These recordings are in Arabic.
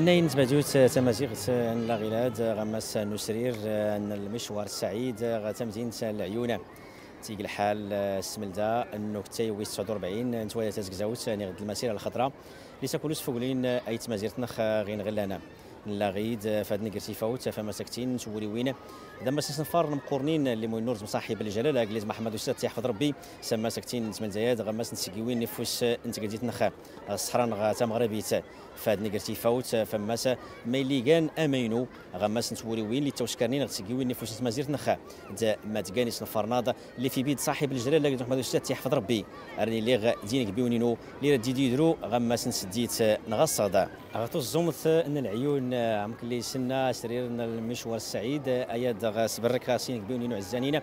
منين نتبادوت تمازيغ لا غلاد غمس نسرير أن المشوار السعيد غتمدين العيون. تيق الحال السملده النكتي ويس 49 نتوايا تزكزاوت نغد المسيرة الخضراء ليس كلوس فوقلين أي تمازيرتنخ غين غلانا. لا غيد فهاد نقرتي فوت فما ساكتين سولي وين دابا سنفار مقورنين اللي موين نورز مصاحب الجلاله قليز محمد وسات يحفظ ربي سما ساكتين تمن زياد غماس نسكيوين نفوس أنت قديت نخا الصحران غا مغربيت. فهاد نقرتي فوت فماس ميلي كان أمينو غماس نتوري وين اللي توشكرنين غتسكيوين نفوس تمازيرت نخا دا ما تقاني سنفرناض اللي في بيد صاحب الجلاله قليز محمد وسات يحفظ ربي. راني اللي دينك بيونينو اللي ردي ديدرو غماس نسديت نغصد غاتو الزومث أن العيون عمك اللي سنا سريرنا المشوار السعيد اياد سبرك سينك بيونينو عزانين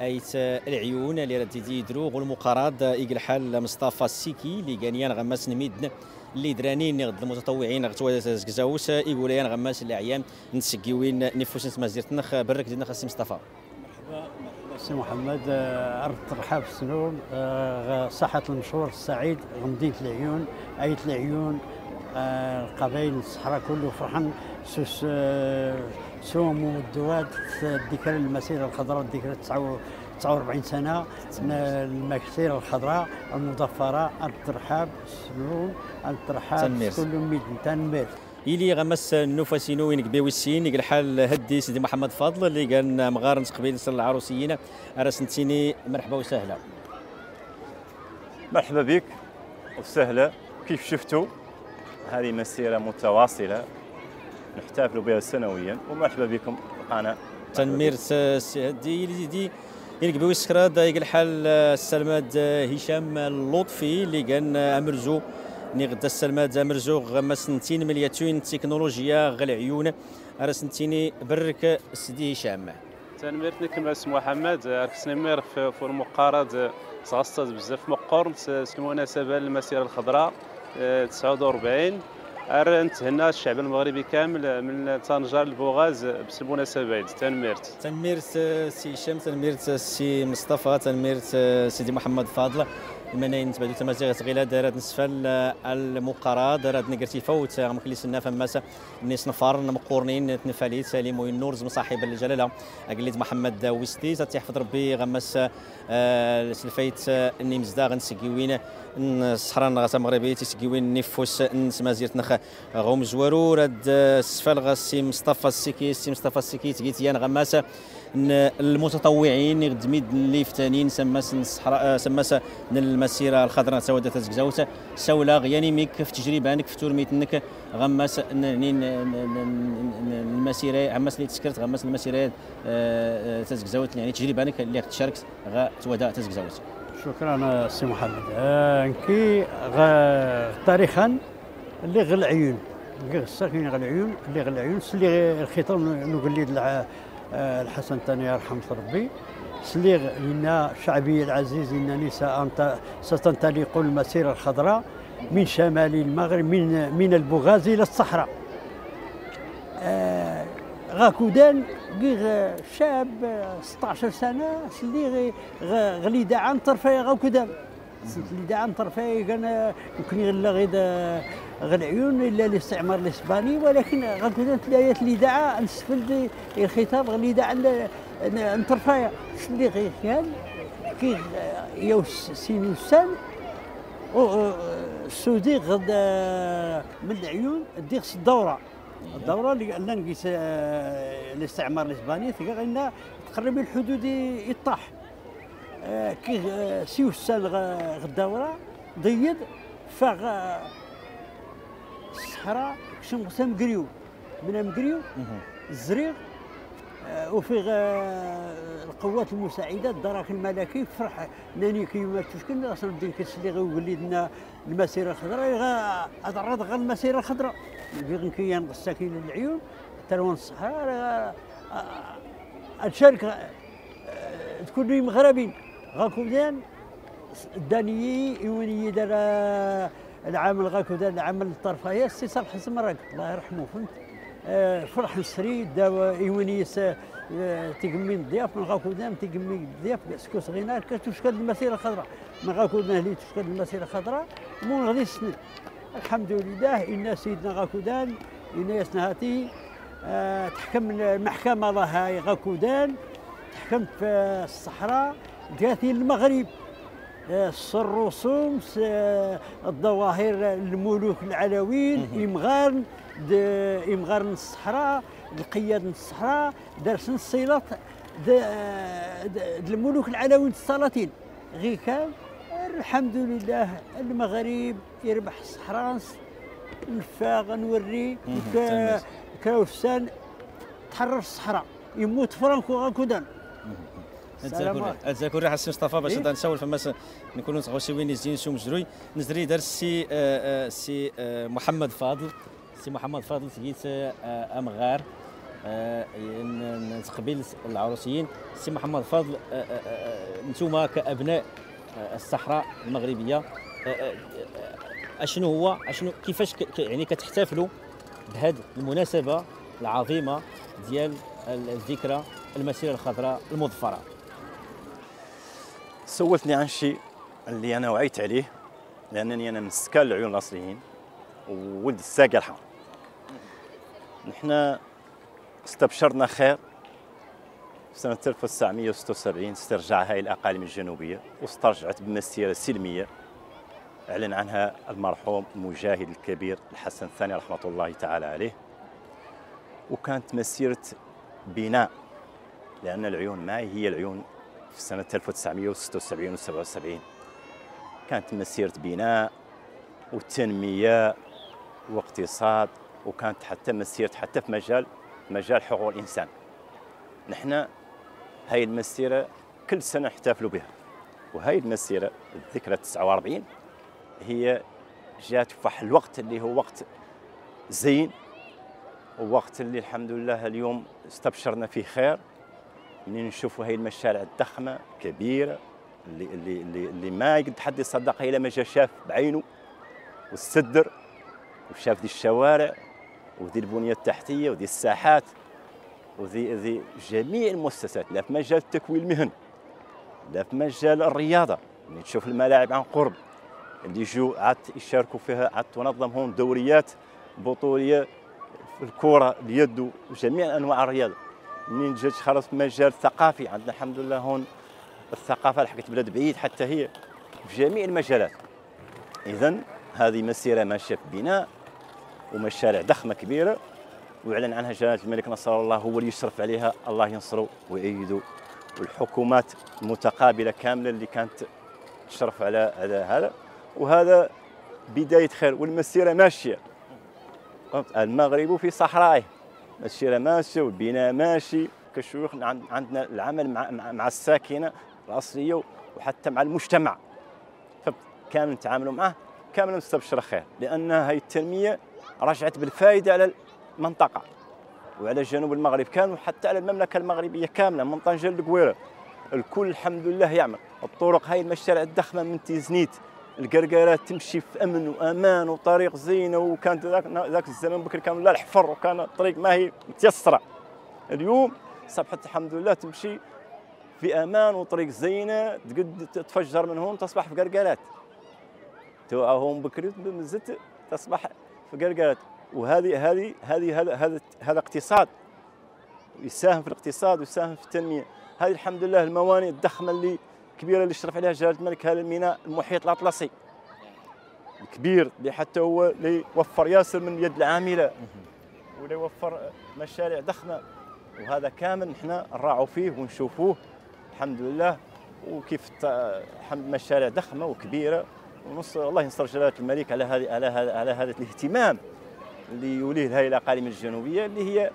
أيت العيون اللي ردي دروغ والمقارض يقل حال مصطفى السيكي اللي كانيان غماس نميد اللي درانين غد المتطوعين غتوا زكزاوس يقول لي غماس الاعيام نسقيوين نفوس نتمازيرتنخ برك ديالنا خاص مصطفى. مرحبا سي محمد. أرض ترحاب السنون صحة المشوار السعيد غمدينة العيون أيت العيون القبائل الصحراء كله فرحان. سوس سوم والدواد الذكرى المسيرة الخضراء الذكرى 49 سنة المسيرة الخضراء المظفرة الترحاب السنون الترحاب كل ميد تنمير. إلي غمس النفاسينو وين كبيو السين يقول حال هدي سيدي محمد فاضل اللي كان مغارن تقبيل سر العروسيين راسنتيني مرحبا وسهلا. مرحبا بك وسهلا. كيف شفتوا هذه مسيرة متواصلة نحتفل بها سنويا. ومرحبا بكم قناة تنمير دي دي يلقى السكراد يقول حال السلماد هشام اللطفي اللي كان أمرزو. نغد السلماد أمرزو غما سنتين ملياتين تكنولوجيا غل عيون راه سنتيني برك سيدي هشام. تنميرتنا كما اسم محمد راك في المقارض تغصت بزاف مقورن المناسبه للمسيره الخضراء. 49 ارنت هنا الشعب المغربي كامل من طنجة لبوغاز بس المناسبة تنميرت. تنميرت سي هشام تنميرت سي مصطفى تنميرت سيدي محمد فاضل. منين تبادل تمازيغ غيلا دارت نسفل المقارا دارت نقرتي فوت غمك لي سنا فماس. نيس نفار مقورنين تنفاليت سالم وين نورز مصاحب الجلالة. قليت محمد ويستي تحفظ ربي غمس سلفيت نيمزدا غنسكيوين الصحراء غاتا مغربي تسكيوين نفوس نسمازيرت نخ غوم زوارو. راد السفال غاسي مصطفى السيكي سي مصطفى السيكي تقيت غماس. المتطوعين يخدميد اللي فتانين سماس الصحراء سماس المسيرة الخضراء سواد تزكزاوت سولا غياني ميك في تجربه انك في تورميتنك غماس المسيرة عماس اللي تسكرت غماس المسيرة آه، تزكزاوت يعني تجربه انك اللي تشاركت غا تودا تزكزاوت شكرا سي محمد. آه كي تاريخا اللي غل عيون الساكنين غل عيون اللي غل عيون اللي الخطاب نقول لي آه، الحسن ثاني يرحم ربي. سليغ لنا شعبي العزيز انني ستنطلق المسيرة الخضراء من شمال المغرب من من البوغاز إلى الصحراء. آه غاكودان شاب 16 سنة سلي غليدا عن طرفي غاكودان غليدا عن طرفي كان يمكن يغلى غيدا غالعيون إلا الاستعمار الإسباني ولكن غنكون تلايات اللي دعا نستفل الخطاب اللي دعا نطرفايا اللي غير كان كي يوس سينوسان السودي غد من العيون ديغ الدوره الدورة اللي اللي نقيس الاستعمار الإسباني ثقا تقرب الحدود يطاح. كي سيوسان غداورة ضيد فغ الصحراء شنو قسم قريو من مقريو الزريغ آه، وفي القوات المساعدة الدراك الملكي فرح ناني كي ما تشكل أصلا الدين كتسلي غي وليدنا المسيرة الخضراء غا المسيرة الخضراء. في كيان الساكن العيون تلوان الصحراء الشركة آه، تكون مغربين. غاكو مزيان الدانيي يوني دار العامل غاكو دار العامل الطرفيه السي صالح الزمراك الله يرحمه فهمت؟ آه فرح نسري داو ايونيس آه تيقمين الضياف من غاكو دام تيقمين الضياف سكو صغينا كتشكل المسيرة الخضراء من غاكو اللي تشكل المسيرة الخضراء مو غادي السنة الحمد لله إن سيدنا غاكودان إناس نهاتي آه، تحكم المحكمة لها غاكودان تحكم في الصحراء جاتي المغرب آه، الرسوم الظواهر الملوك العلويين إمغارن إمغارن الصحراء القياد الصحراء دارس الصيلات الملوك العلويين السلاطين. غير كان الحمد لله المغرب يربح الصحراء نفاغ نوري كراوسان تحرر الصحراء يموت فرانكو غاكودان الزاكوري حسن مصطفى باش إيه؟ نسول فما نكونوا تغوسيوين زين سو مجروي. نزري دار السي آه، آه، سي آه، محمد فاضل. سي محمد فاضل تجيت أمغار نتقبل العروسيين. سي محمد فاضل أنتم كأبناء. الصحراء المغربية. أشنو هو؟ أشنو؟ كيفاش يعني كتحتفلوا بهذه المناسبة العظيمة ديال الذكرى المسيرة الخضراء المظفرة؟ سولتني عن شيء اللي أنا وعيت عليه لأنني أنا من سكان العيون الأصليين وولد الساقه الحمر نحن استبشرنا خير سنة 1976 استرجع هاي الأقاليم الجنوبية واسترجعت بمسيرة سلمية. أعلن عنها المرحوم المجاهد الكبير الحسن الثاني رحمة الله تعالى عليه. وكانت مسيرة بناء لأن العيون ما هي العيون في سنة 1976 و 77 كانت مسيرة بناء وتنمية واقتصاد وكانت حتى مسيرة حتى في مجال مجال حقوق الإنسان. نحن هاي المسيرة كل سنة نحتفلوا بها. وهاي المسيرة الذكرى 49 هي جات في واحد الوقت اللي هو وقت زين ووقت اللي الحمد لله اليوم استبشرنا فيه خير. من نشوفوا هاي المشاريع الضخمة كبيرة اللي اللي اللي, اللي ما يقدر حد يصدقها إلا ما جا شاف بعينه والسدر وشاف دي الشوارع وذي البنية التحتية وذي الساحات. وذي ذي جميع المؤسسات لا في مجال التكوين المهن لا في مجال الرياضة. اللي تشوف الملاعب عن قرب اللي يجوا عاد يشاركوا فيها عاد تنظم هون دوريات بطولية في الكرة اليد وجميع أنواع الرياضة. منين جات خلاص مجال ثقافي عندنا الحمد لله هون الثقافة لحقت بلاد بعيد حتى هي في جميع المجالات. اذا هذه مسيرة ماشية في بناء ومشاريع ضخمة كبيرة. واعلن عنها جلاله الملك نصر الله هو اللي يشرف عليها. الله ينصره ويأيده والحكومات المتقابله كاملة اللي كانت تشرف على على هذا. وهذا بداية خير. والمسيرة ماشية. المغرب في صحرائه المسيرة ماشية والبناء ماشي. كشيوخ عندنا العمل مع مع الساكنة الأصلية وحتى مع المجتمع. فكامل نتعاملوا معه. كامل نستبشر خير. لأن هاي التنمية رجعت بالفائده على المنطقة وعلى جنوب المغرب كان وحتى على المملكة المغربية كاملة من طنجة لقويره الكل الحمد لله يعمل. الطرق هاي المشاريع الضخمة من تيزنيت. القرقرات تمشي في أمن وأمان وطريق زينه وكانت ذاك الزمان بكري كان لا الحفر وكان الطريق ما هي متيسرة. اليوم صبحت الحمد لله تمشي في أمان وطريق زينة تقد تفجر من هون تصبح في قرقرات. هون بكري بمزت تصبح في قرقرات. وهذه هذه هذه هذا هذا هذا اقتصاد. يساهم في الاقتصاد ويساهم في التنمية. هذه الحمد لله الموانئ الضخمة اللي كبيرة اللي اشرف عليها جلالة الملك هذا الميناء المحيط الأطلسي. الكبير اللي حتى هو اللي وفر ياسر من اليد العاملة. واللي وفر مشاريع ضخمة. وهذا كامل نحن نراعوا فيه ونشوفوه. الحمد لله. وكيف مشاريع ضخمة وكبيرة. ونص الله ينصر جلالة الملك على هذه على هذا على هذا الاهتمام. اللي يوليه هذه الأقاليم الجنوبية اللي هي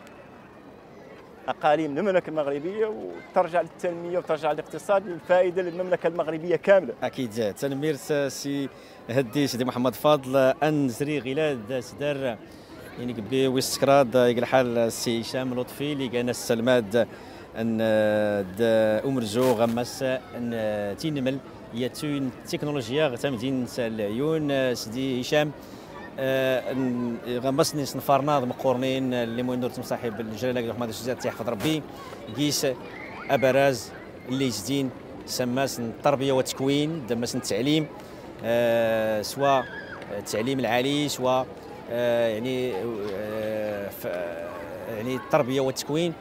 أقاليم المملكة المغربية وترجع للتنمية وترجع للاقتصاد للفائده للمملكة المغربية كاملة. أكيد تنمير سي هدي سيدي محمد فاضل انزري غلاد سدار يعني قبي ويسكراد يقل حال السي هشام لطفي اللي كان السلماد أن امرزو غمس أن تينمل يتون تكنولوجيا غتمدين العيون سيدي هشام غمسني صنفار ناظم مقورنين اللي موين نور صاحب الجلاله محمد الشجاع يحفظ ربي. قيس أبراز اللي جدين سماس التربية والتكوين دماس التعليم سواء التعليم العالي سواء يعني يعني التربية والتكوين.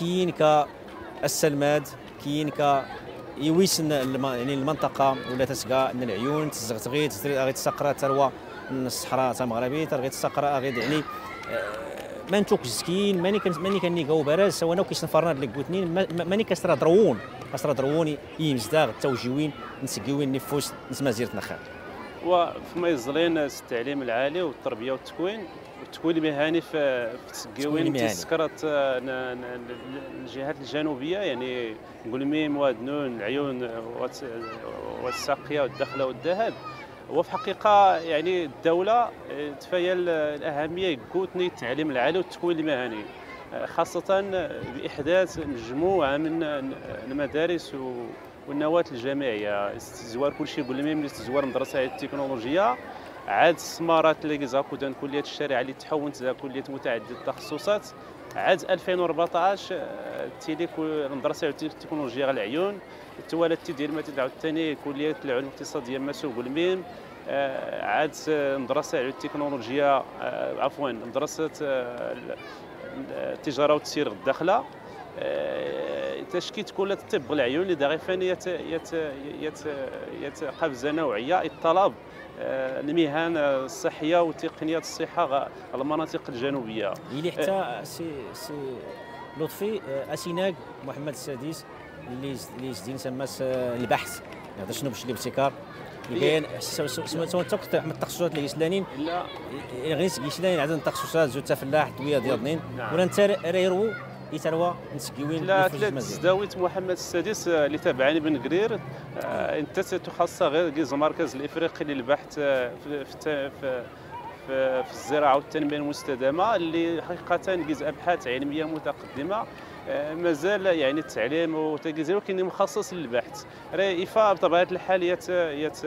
كاين كالسلماد كاين ك يويسن يعني المنطقة ولا تسقى ان العيون تزغتغي غادي تسقرا تروى. الصحراء تاع مغربي غادي تسقرا غادي يعني ما نتوك زكين ماني كان ماني كان نيكاو براز سواء كيس نفرناد اللي قوتنين ماني كسرا درون كسرا درون يمزداغ التوجيوين نسقيوين نفوس نسما زيرت نخال وفيما يزلين التعليم العالي والتربية والتكوين التكوين المهني في تسقيوين تسكرت الجهات الجنوبية يعني نقول ميم وادنون العيون والساقيه والدخلة والذهب. هو في حقيقة يعني الدولة آه، تفايل الأهمية قوتني التعليم العالي والتكوين المهني آه، خاصة بإحداث مجموعة من المدارس والنواه الجامعية. استزوار كل شيء يقول لي استزوار مدرسة التكنولوجيا عاد السمارات اللي زاكودان كلية الشريعه اللي تحولت كلية متعددة التخصصات عاد 2014 آه، تيلي المدرسة التكنولوجيا العيون توالت ديال ما عاوتاني كلية العلوم الاقتصادية مسوق الميم آه، عاد مدرسة التكنولوجيا آه، عفوا مدرسة التجارة والتسيير الداخلة. تشكيت كل الطب العيون اللي داغفان يت يت يت يت نوعية الطلب المهن الصحية وتقنيات الصحة المناطق الجنوبية. اللي حتى سي سي لطفي أسيناك محمد السادس اللي اللي جدين سما البحث. هذا شنو باش الابتكار كاين سمعتوا انت من التخصصات اللي يسلانين. لا. غير يسلانين عدد التخصصات زوج فلاح دويه ديال اثنين نعم. ولا انت ريرو يتروى نسكيوين لا تزداويت محمد السادس اللي تابعني بن قرير. آه، أنت تخصص غير كيز المركز الإفريقي للبحث آه، في, في, في في الزراعة والتنمية المستدامة اللي حقيقة كيز أبحاث علمية متقدمة. آه، مازال يعني التعليم وتجهيزه ولكن مخصص للبحث. راه إفا بطبيعة الحال يت يت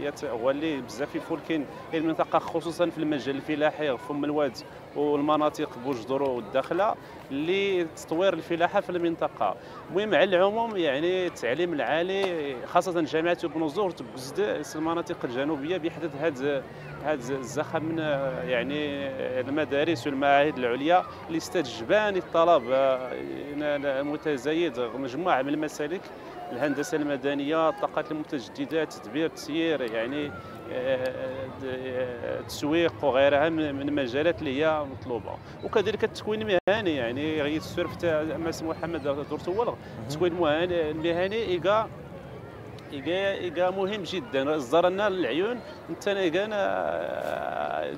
يت هو اللي بزاف يفولكين المنطقة خصوصا في المجال الفلاحي فم الواد والمناطق بوجدور والداخلة اللي تطوير الفلاحة في المنطقة. المهم على العموم يعني التعليم العالي خاصة جامعة بن زور تبزد المناطق الجنوبية بيحدث هذا هذا الزخم من يعني المدارس والمعاهد العليا اللي استجبان الطلب المتزايد مجموعة من المسالك الهندسة المدنية الطاقات المتجددة تدبير تسيير يعني التسويق آه، وغيرها من المجالات اللي هي مطلوبة. وكذلك التكوين المهني يعني غير السرف تاع محمد درت هو التكوين المهني إيقا إيقا إيقا مهم جدا. زرنا العيون أنت إيقا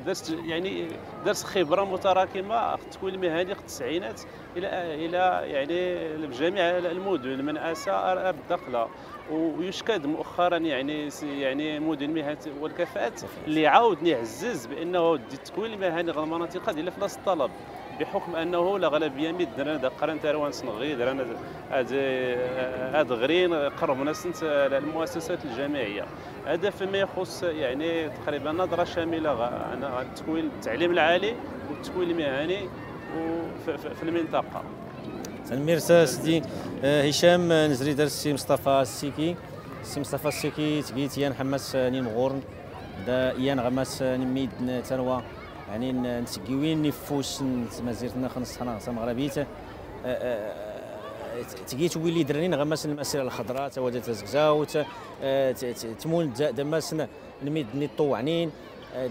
درت يعني درت خبرة متراكمة التكوين المهني في التسعينات إلى إلى يعني بجميع المدن من اسا الدخله ويشكد مؤخرا يعني يعني مدن المهن والكفاءات اللي عاود يعزز بأنه التكوين المهني المناطق هذه في الطلب. بحكم أنه الاغلبيه ميد درنا قرن تاروان صنغي درنا هاد هاد غرين قرب ناس المؤسسات الجامعية. هذا فيما يخص يعني تقريبا نظرة شاملة عن التكوين التعليم العالي والتكوين المهني في المنطقة. تنمير سيدي آه، هشام نزري دار السي مصطفى السيكي. السي مصطفى السيكي تقيت يان حماس نين مغورن دا يان غماس نميد تنوى. يعني نتسقيوين نفوس مزيرتنا خنص حنا مغربيت آه، آه، تقيت ويلي درنين غماس المسيره الخضراء تواجد تزكزاو تمون دماس نميد نطوعنين.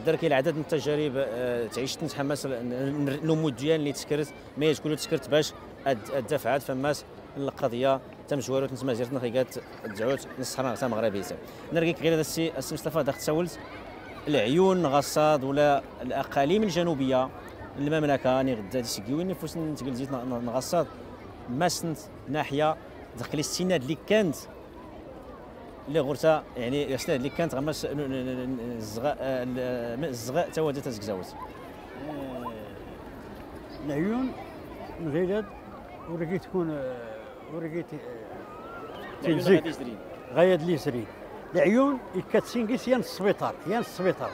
درك العدد من التجارب تعيشت نتحمس النموذج ديال اللي تسكرت ما تقول تسكرت باش الدفعات فماس القضية تم جوارات نسمع زيرت نخيقات دعوت نصحنا تا مغربية. نرقيك غير هذا السي السي مصطفى داخل تسولت. العيون غصاد ولا الأقاليم الجنوبية المملكه ني غدا تسقيوين نفوس نتقل زيت نغصاد. ماسنت ناحية دخل السناد اللي كانت اللي غرتا يعني السناد اللي كانت غمس الزغاء الزغاء تواجد تزكزاوت العيون مغيلاد ورقيت تكون ورقيت تنزيك غايد لي سرين العيون كتسينكيس يا السبيطار يا السبيطار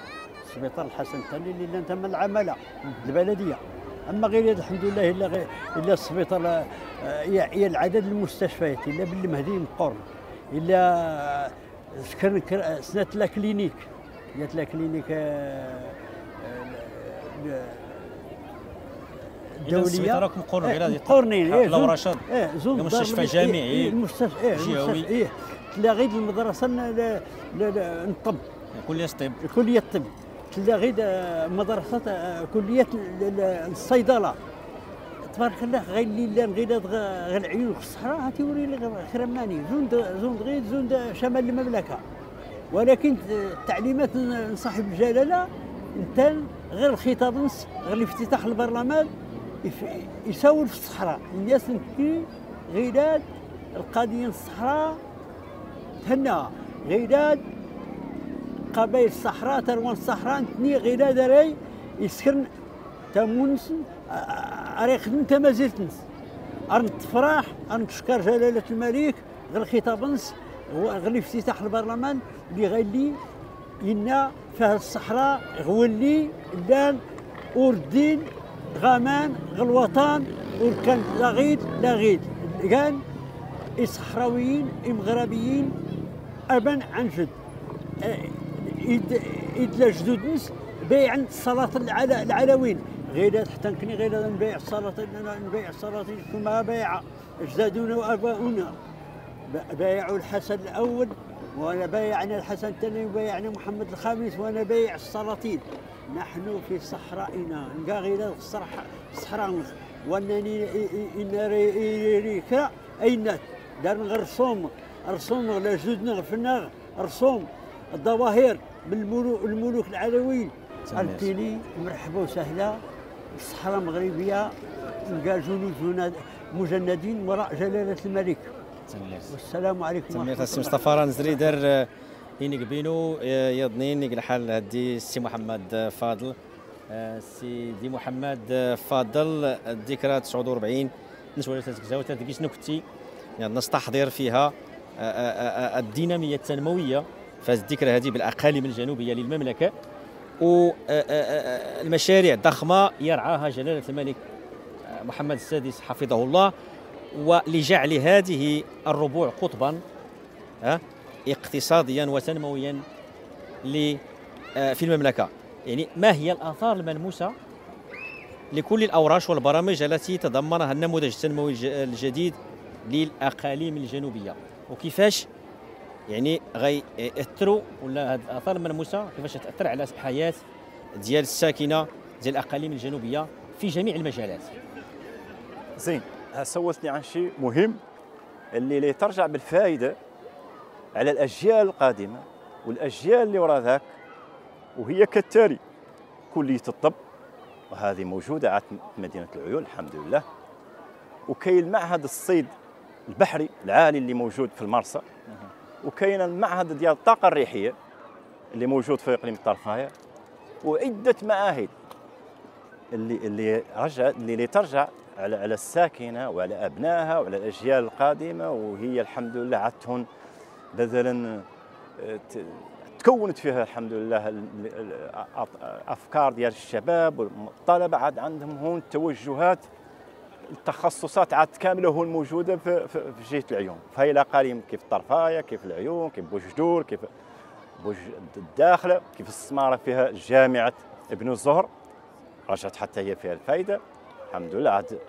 السبيطار الحسن الثاني اللي انت من العمالة البلدية. أما غير الحمد لله إلا غير إلا السبيطار هي العدد المستشفيات إلا بالمهدي مقرن إلا سكن سنة لا كلينيك. جات لا كلينيك الدوليه راكم قرن غير هذه قرنين إيه إيه زون مستشفى جامعي إيه المستشفى إيه جهوي. تلاقي المدرسة الطب كليه الطب كليه الطب تلاقي مدرسة آه، كليه ال- ال- الصيدلة. تبارك الله غير اللي غير غير العيون في الصحراء هتوري لك خرماني زون د- زون غير زون د- شمال المملكة. ولكن التعليمات صاحب الجلالة انت غير الخطاب نص غير الافتتاح البرلمان يساول في الصحراء. الناس نكي غيداد القضية الصحراء تهنى غيداد قبائل الصحراء تروان الصحراء نتني غيداد راي يسكن تمونس أري خدم تما زلتنس أرن تفرح أرن تشكر جلالة الملك غير الخطاب نص هو غير افتتاح البرلمان اللي غيلي إنا فهد الصحراء غولي لأن أردين غامان غلوطان وركان لا غيد لا غيد كان الصحراويين المغربيين أبا عن جد. آه، إد جدود نس بيع الصلاة العلا العلوين. غير حتى كني غير نبيع الصلاة نبيع الصلاة كما بايع أجدادنا وآباؤنا ب- بايعوا الحسن الأول وأنا بايعنا الحسن الثاني وبايعنا محمد الخامس وأنا بايع السلاطين. نحن في صحرائنا نلقى غير الصحراء. وأنني إن ريكا أين؟ دار غير رسوم لا جدنا غفنا رسوم الظواهر بالملوك الملوك العلويين. تمام. التيني مرحبا وسهلا. الصحراء المغربية نلقى جنود مجندين وراء جلالة الملك. والسلام عليكم ورحمة السي مصطفى راه نزري دار إنك بينو يضنين يقل حال هدي السي محمد فاضل. آه، سيدي محمد فاضل. الذكرى 49 نسوى تتكزاو تدقيش نكتي. يعني نستحضر فيها. آه، آه، آه، الدينامية التنموية في هذه الذكرى هذه بالأقاليم الجنوبية للمملكة. والمشاريع الضخمة يرعاها جلالة الملك آه، محمد السادس حفظه الله. ولجعل هذه الربوع قطبا اقتصاديا وتنمويا آه، في المملكة. يعني ما هي الآثار الملموسة لكل الأوراش والبرامج التي تضمنها النموذج التنموي الج- الجديد للأقاليم الجنوبية؟ وكيفاش يعني غيأثروا ولا هذه الآثار الملموسه كيفاش تأثر على الحياة ديال الساكنة ديال الأقاليم الجنوبية في جميع المجالات؟ زين سولتني عن شيء مهم اللي اللي ترجع بالفائدة على الأجيال القادمة والأجيال اللي وراء ذاك وهي كالتالي كلية الطب وهذه موجودة عاد مدينة العيون الحمد لله. وكاين المعهد الصيد البحري العالي اللي موجود في المرسى. وكاين المعهد ديال الطاقة الريحية اللي موجود في إقليم الطرفاية. وعدة معاهد اللي اللي رجع اللي, ترجع على على الساكنة وعلى أبنائها وعلى الأجيال القادمة. وهي الحمد لله عادتهم بذلا آه، تكونت فيها الحمد لله أفكار ديال الشباب والطلبة. عاد عندهم هون توجهات التخصصات عاد كاملة هون موجوده في, في, في جهة العيون. فهي الاقاليم كيف الطرفاية كيف العيون كيف بوجدور كيف بوج الداخلة كيف السمارة فيها جامعة ابن الزهر. رجعت حتى هي فيها الفائده الحمد لله عاد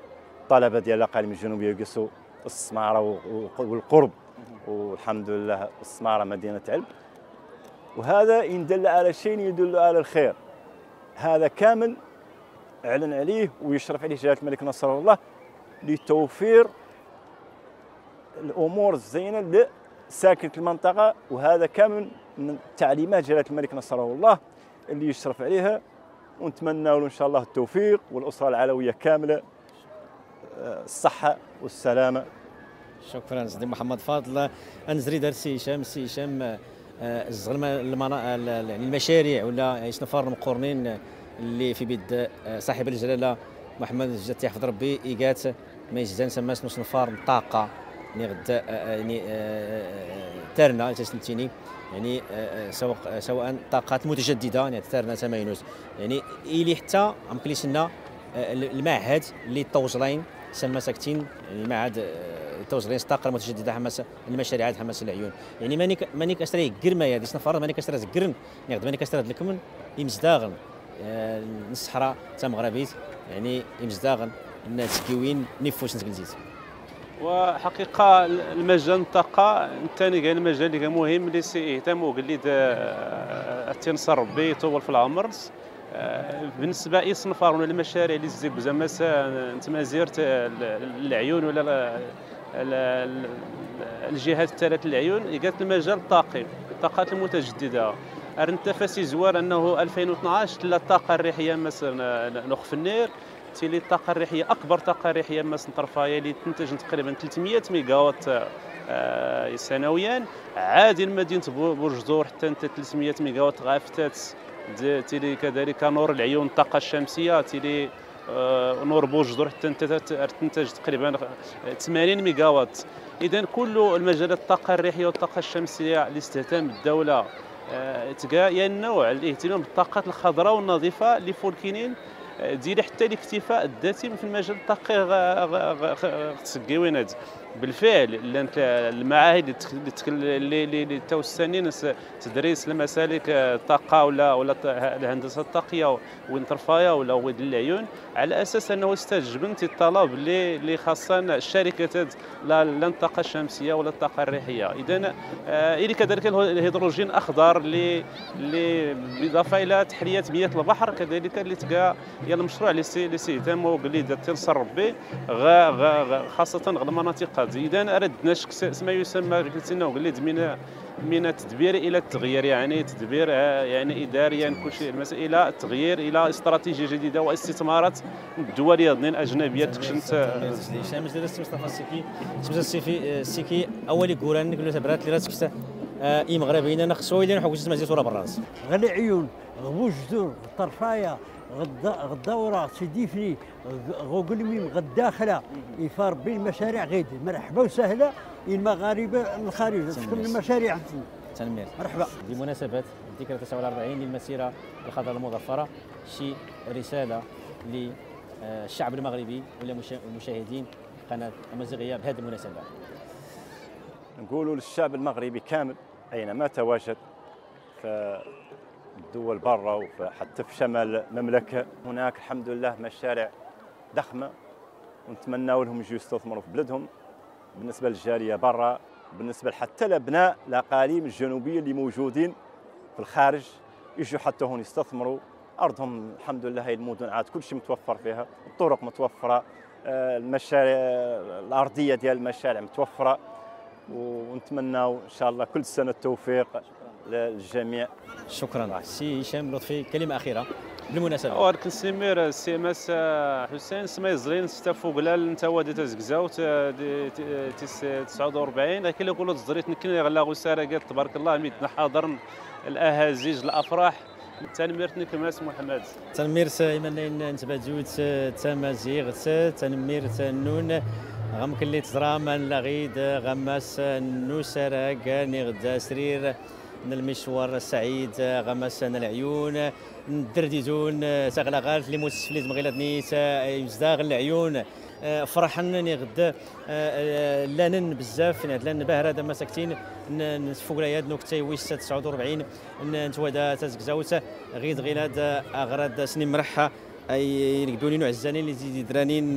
الطلبة ديال الأقاليم الجنوبية يقصوا السمارة والقرب. والحمد لله السمارة مدينة علم وهذا إن دل على شيء يدل على الخير. هذا كامل اعلن عليه ويشرف عليه جلالة الملك نصر الله. لتوفير الأمور الزينة لساكنة المنطقة وهذا كامل من تعليمات جلالة الملك نصره الله اللي يشرف عليها ونتمنى له إن شاء الله التوفيق والأسرة العلوية كاملة آه، الصحة والسلامة. شكرا سيدي محمد فاضل. انزري دار سي هشام سي هشام آه، الزغل المنا... ال- ال- يعني المشاريع ولا يشنفار المقرنين اللي في بيد آه، صاحب الجلالة محمد الجدتي يحفظ ربي ايقات ما يجزان سما سنو سنفار الطاقه يعني غدا آه، آه، يعني آه، تارنا تسنتيني يعني سواء سواء طاقات متجددة يعني تارنا تماينوس يعني إلي حتى يمكن لي سنا آه، المعهد اللي توصلين سما ساكتين يعني معهد الطاقه المتجدده حماس المشاريع حماس العيون. يعني ماني ك- ماني كسري كرما يا ديسنا فرض ماني كسر زكرن يعني ماني كسر لكم يمزداغن الصحراء تا مغربيت يعني امزداغ تسكيوين نفوس نتقلزيت وحقيقة المجال الطاقه الثاني كاع المجال اللي كان مهم اللي سيهتم وقال التنصر ربي يطول في العمر. آه، بالنسبة اي صنفار ولا المشاريع اللي زيب زعما أنت زيرت العيون ولا الجهات الثلاث العيون قالت المجال الطاقي الطاقات المتجددة. انت فاسي زوار أنه 2012 تلا الطاقة الريحية مثلا نخف النير. تيلي الطاقة الريحية أكبر طاقة ريحية مثلا طرفايه اللي تنتج تقريبا 300 ميجا وات آه، سنويا. عادي مدينه بورجدور حتى أنت 300 ميجا وات غافتات تيلي كذلك نور العيون الطاقة الشمسية. تيلي آه، نور بورجدور حتى أنت تنتج تقريبا 80 ميجا وات إذا كل المجالات الطاقة الريحية والطاقة الشمسية اللي استهتم الدولة آه، تلقى يا النوع الاهتمام بالطاقات الخضراء والنظيفة اللي فولكينين ديالي حتى الاكتفاء الذاتي في المجال الطاقي تسقيوينات بالفعل المعاهد اللي اللي توسانين تدريس لمسالك الطاقة ولا ولا الهندسة الطاقية وين ولا وين العيون على أساس أنه استجبنت الطلب اللي اللي خاصة الشركات لا الطاقة الشمسية ولا الطاقة الريحية. اذا آه، إلى كذلك الهيدروجين الاخضر اللي اللي بالإضافة إلى تحليه مياه البحر كذلك اللي تلقى المشروع اللي سي اللي سيهتموا اللي تنصر ربي خاصة المناطق هذه اذا اردنا ما يسمى قلت لنا قلت من من التدبير إلى التغيير يعني تدبير آه، يعني اداريا كل شيء المسائل إلى التغيير إلى استراتيجيه جديده واستثمارات دوليه ضمن اجنبيه تكشنت هشام مصطفى السيكي السيكي اولي كوران نقول له تبرات لي راسك إي مغربيين أنا خصو إلى نحوس مزيد صورة براس غلي عيون غبوش جذور طرفايه غدا سيدي فني غوغل ميم غداخله يفار بين المشاريع غيد. مرحبا وسهلا. المغاربة الخارج. تكون المشاريع. تنمير مرحبا. بمناسبة الذكرى 49 للمسيرة الخضراء المظفرة شي رسالة للشعب المغربي ولا المشاهدين قناة امازيغيه بهذه المناسبة. نقولوا للشعب المغربي كامل أينما تواجد الدول برا وحتى في شمال المملكة. هناك الحمد لله مشاريع ضخمة ونتمنى لهم يجوا يستثمروا في بلدهم بالنسبة للجالية برا بالنسبة حتى لأبناء الأقاليم الجنوبية اللي موجودين في الخارج يجوا حتى هون يستثمروا. أرضهم الحمد لله هي المدن عاد كل شيء متوفر فيها الطرق متوفرة آه، المشاريع الأرضية ديال المشاريع متوفرة. ونتمنى إن شاء الله كل سنة التوفيق للجميع. شكرا. سي هشام لطفي كلمة أخيرة. بالمناسبة. وارك سمير سي ماس حسين سما زرين ستافو قلال انت وادي تزكزاو 49 لكن يقولوا تزريت نكن غلا غساره قالت تبارك الله ميتنا حاضر الأهازيج الأفراح. تنمير نكماس محمد. تنمير ايمن نتبادوت تمازيغ تنمير غم كلي تزرام لغيد غماس نوسراق نغدا سرير المشوار السعيد غمسنا العيون ندرديزون تغلغات اللي موسفليز مغيلتني يزداغ العيون. فرحنا غدا لانن بزاف لأن باهر هذا ما ساكتين نسفوق يد نكتي ويس 49 نتوادا تزكزاوت غيد غيلاد أغراد سنين مرحه أي نقدوني نوع الزانين اللي زيد درانين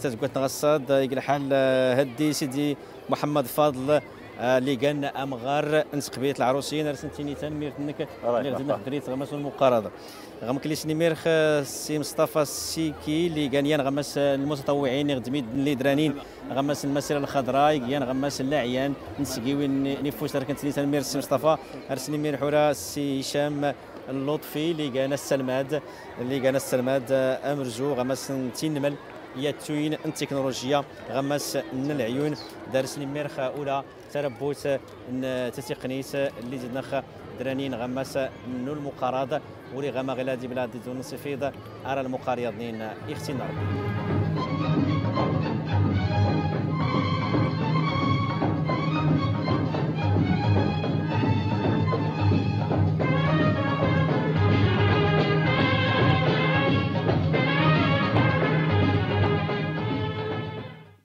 تزكوت نغصاد يقول حال هدي سيدي محمد فاضل اللي كان أمغار نسقبيه العروسين رسنتيني تنمير تنك اللي غدنا دريت غمس المقارضه غم كليش نمير سي مصطفى السيكي اللي كان يان غمس المتطوعين غدميد اللي درانين. غمس المسيرة الخضراء يان غمس اللاعيان نسقيوين نفوس كنت تنمير سي مصطفى. ارسني مير حورا سي هشام اللطفي اللي كان السلماد كان السلماد أمرجو غمس تينمل هي توين التكنولوجيا غمس العيون دارس ميرخ أولى تربوت تتقنيت اللي زدنا درانين غمس نو المقارض ولي غما غلا دي بلاد دون سفيد أرى المقارضين اختنا ربي